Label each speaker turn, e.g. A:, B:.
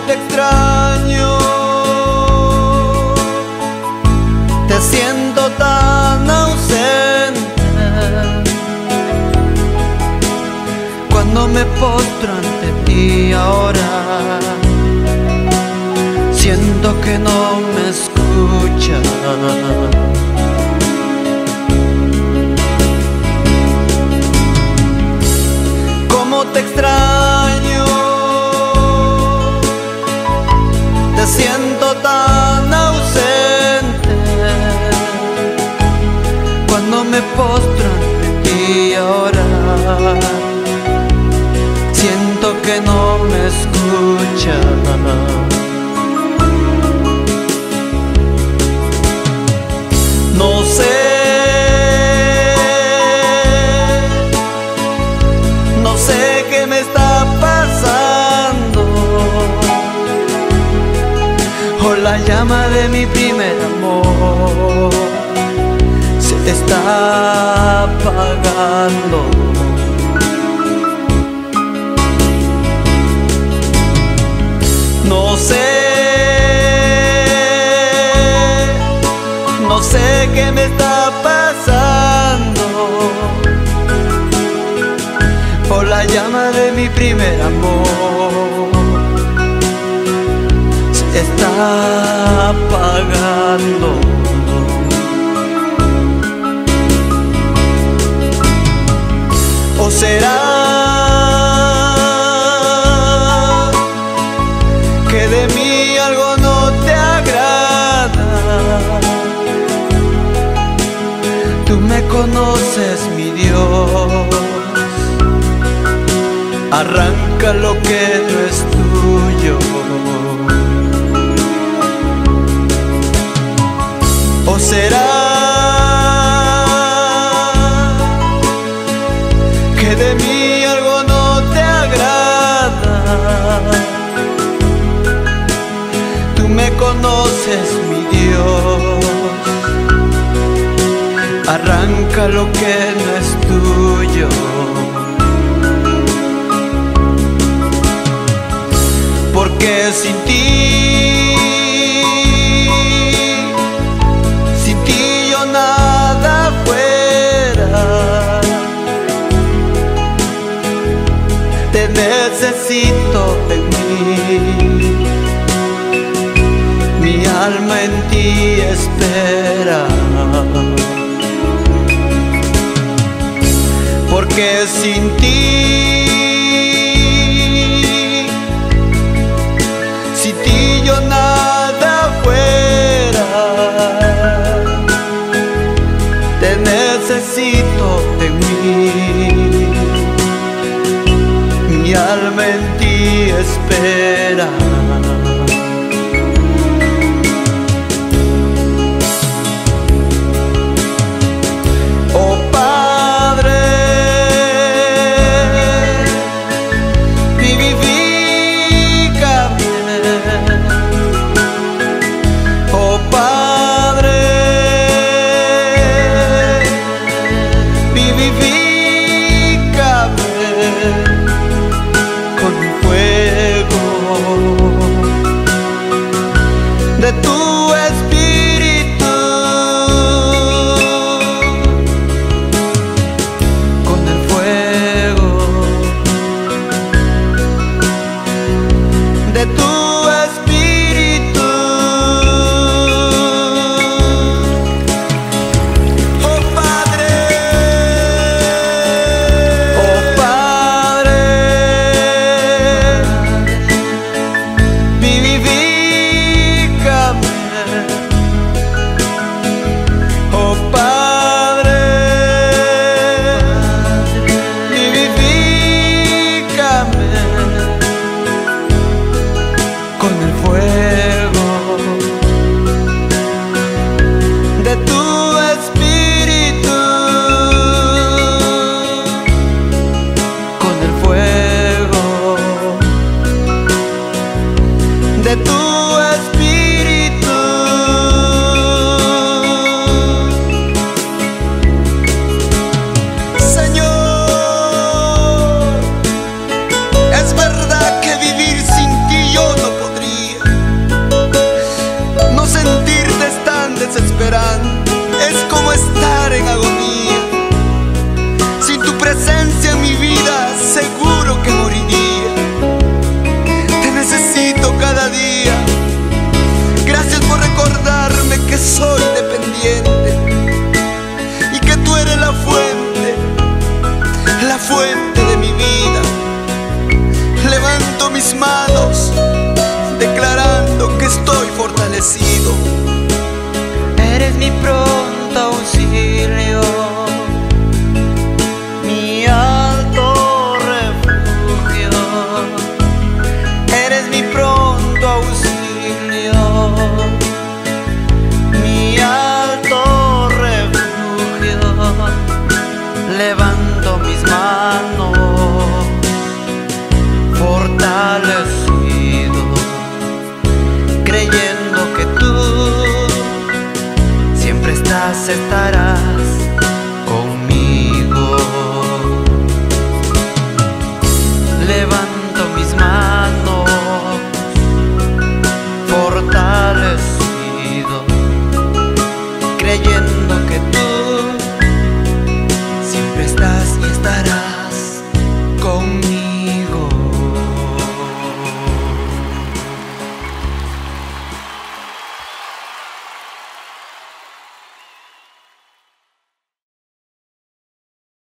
A: te extraño. Te siento tan ausente cuando me postro ante ti ahora. Siento que no me escuchas. te extraño. Escuchas. No sé, no sé qué me está pasando. O la llama de mi primer amor se está apagando. No sé, no sé qué me está pasando. Por la llama de mi primer amor se está apagando. Me conoces, mi Dios. Arranca lo que no es tuyo. ¿O será que de mí algo no te agrada? Tú me conoces, mi Dios. Arranca lo que no es tuyo. Porque sin ti, sin ti yo nada fuera. Te necesito en mí. Mi alma en ti espera. Porque sin ti, sin ti yo nada fuera. Te necesito en mí. Mi alma en ti espera.
B: Eres mi pronto auxilio, Levanto mis manos,